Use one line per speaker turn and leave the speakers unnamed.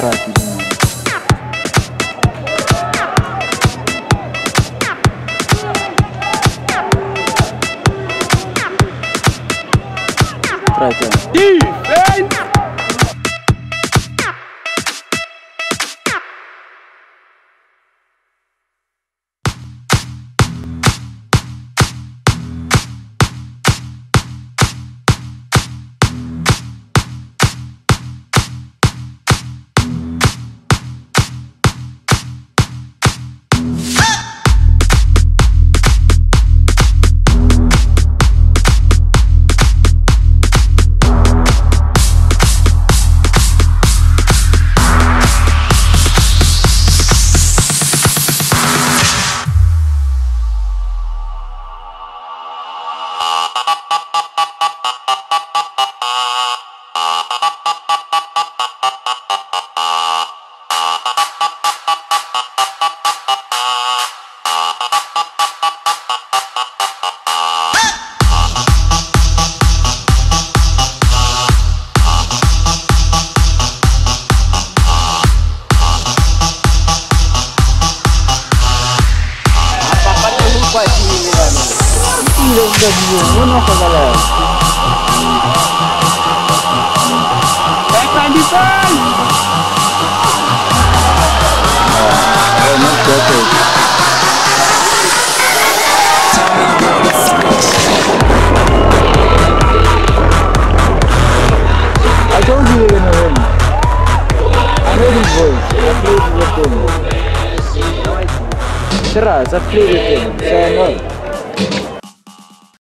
rápido. Right there. Defense! linda ainda viu. Nossa, galera. Vai pra de paz! Eu não canto. I told you you're gonna win. I heard his voice. I played with him. Раз, отклеили тему. Все, ноль.